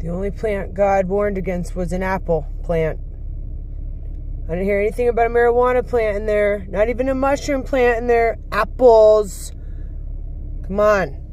The only plant God warned against was an apple plant. I didn't hear anything about a marijuana plant in there. Not even a mushroom plant in there. Apples. Come on.